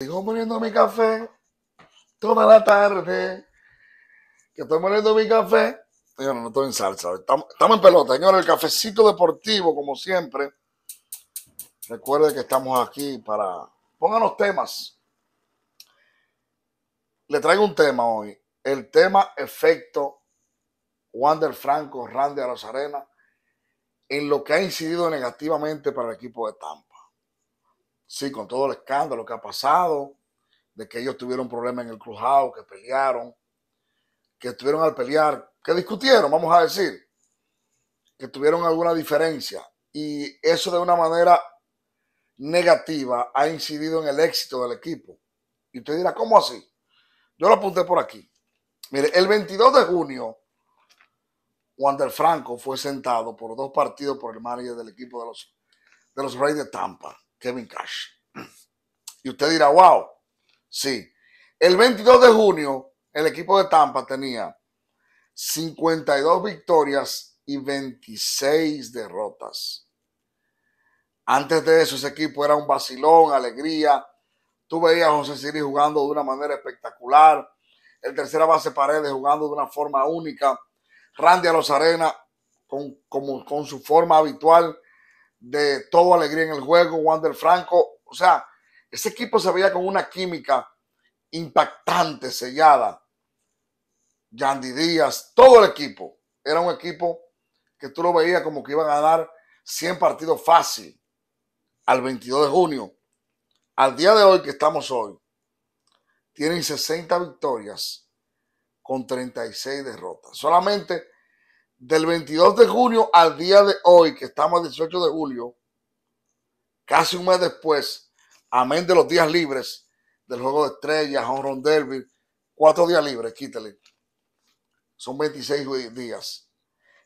Sigo poniendo mi café toda la tarde. Que estoy poniendo mi café. Señores, no estoy en salsa. Estamos, en pelota, señores. El cafecito deportivo, como siempre. Recuerde que estamos aquí para. Pónganos temas. Le traigo un tema hoy. El tema efecto Wander Franco, Randy Arena en lo que ha incidido negativamente para el equipo de Tampa. Sí, con todo el escándalo que ha pasado, de que ellos tuvieron problemas en el crujado, que pelearon, que estuvieron al pelear, que discutieron, vamos a decir, que tuvieron alguna diferencia. Y eso de una manera negativa ha incidido en el éxito del equipo. Y usted dirá, ¿cómo así? Yo lo apunté por aquí. Mire, el 22 de junio, Wander Franco fue sentado por dos partidos por el manager del equipo de los, de los Reyes de Tampa, Kevin Cash. Y usted dirá, wow, sí. El 22 de junio, el equipo de Tampa tenía 52 victorias y 26 derrotas. Antes de eso, ese equipo era un vacilón, alegría. Tú veías a José Siri jugando de una manera espectacular. El tercera base Paredes jugando de una forma única. Randy a los Arena con, con su forma habitual de todo alegría en el juego. Wander Franco. O sea, ese equipo se veía con una química impactante, sellada. Yandy Díaz, todo el equipo. Era un equipo que tú lo veías como que iban a dar 100 partidos fácil al 22 de junio, al día de hoy que estamos hoy, tienen 60 victorias con 36 derrotas. Solamente del 22 de junio al día de hoy, que estamos 18 de julio, casi un mes después, amén de los días libres del juego de estrellas, Honron Derby, cuatro días libres, quítale. Son 26 días.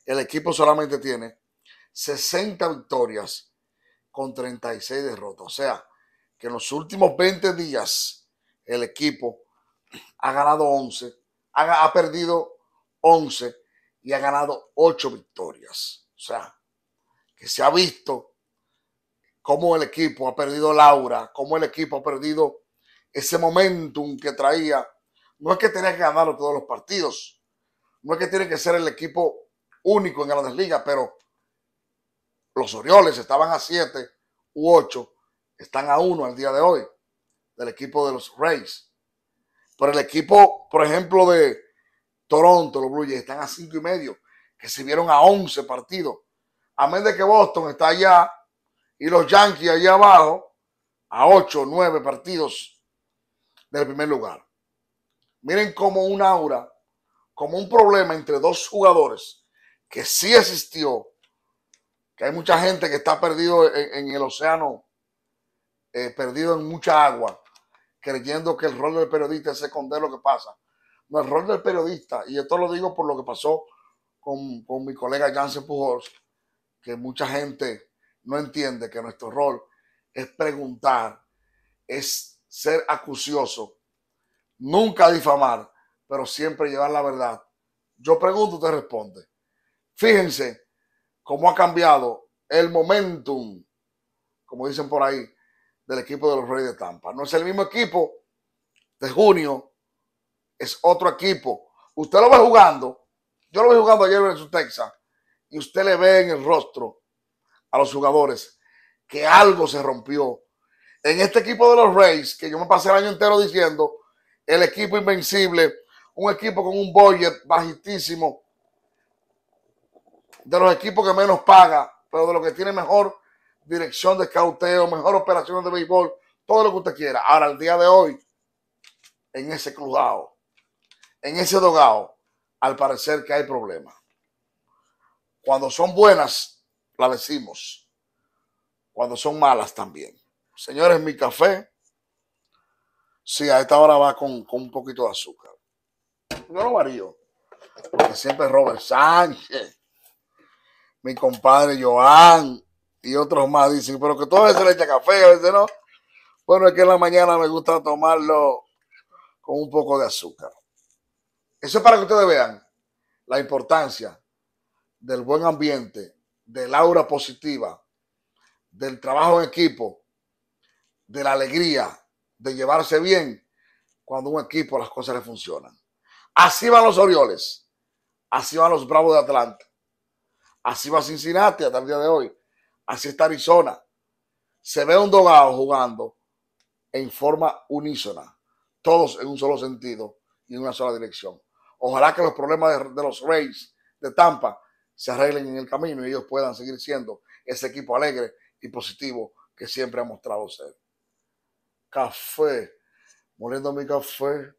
El equipo solamente tiene 60 victorias con 36 derrotas. O sea, que en los últimos 20 días el equipo ha ganado 11, ha, perdido 11 y ha ganado 8 victorias. O sea, que se ha visto cómo el equipo ha perdido Laura, cómo el equipo ha perdido ese momentum que traía. No es que tenía que ganar todos los partidos, no es que tiene que ser el equipo único en Grandes Ligas, pero los Orioles estaban a 7 u 8, están a 1 al día de hoy del equipo de los Rays. Pero el equipo, por ejemplo, de Toronto, los Blue Jays, están a 5 y medio, que se vieron a 11 partidos. A menos de que Boston está allá y los Yankees allá abajo a 8 9 partidos del primer lugar. Miren como un aura, como un problema entre dos jugadores que sí existió que hay mucha gente que está perdido en, el océano, eh, perdido en mucha agua, creyendo que el rol del periodista es esconder lo que pasa. El rol del periodista, y esto lo digo por lo que pasó con, con mi colega Jansen Pujols, que mucha gente no entiende que nuestro rol es preguntar, es ser acucioso, nunca difamar, pero siempre llevar la verdad. Yo pregunto, usted responde. Fíjense cómo ha cambiado el momentum, como dicen por ahí, del equipo de los Reyes de Tampa. No es el mismo equipo de junio, es otro equipo. Usted lo ve jugando, yo lo vi jugando ayer en su Texas, y usted le ve en el rostro a los jugadores que algo se rompió. En este equipo de los Reyes, que yo me pasé el año entero diciendo, el equipo invencible, un equipo con un budget bajitísimo, de los equipos que menos paga, pero de los que tiene mejor dirección de cauteo, mejor operaciones de béisbol, todo lo que usted quiera. Ahora, el día de hoy, en ese cruzado, en ese dogado, al parecer que hay problemas. Cuando son buenas, la decimos. Cuando son malas también. Señores, mi café, sí, a esta hora va con, un poquito de azúcar. Yo lo varío. Siempre Robert Sánchez mi compadre Joan y otros más dicen, pero que todo veces le echa café, a veces no. Bueno, es que en la mañana me gusta tomarlo con un poco de azúcar. Eso es para que ustedes vean la importancia del buen ambiente, del aura positiva, del trabajo en equipo, de la alegría, de llevarse bien cuando un equipo las cosas le funcionan. Así van los Orioles, así van los Bravos de Atlanta, así va Cincinnati hasta el día de hoy, así está Arizona. Se ve un dogado jugando en forma unísona, todos en un solo sentido y en una sola dirección. Ojalá que los problemas de, los Rays de Tampa se arreglen en el camino y ellos puedan seguir siendo ese equipo alegre y positivo que siempre ha mostrado ser. Café, moliendo mi café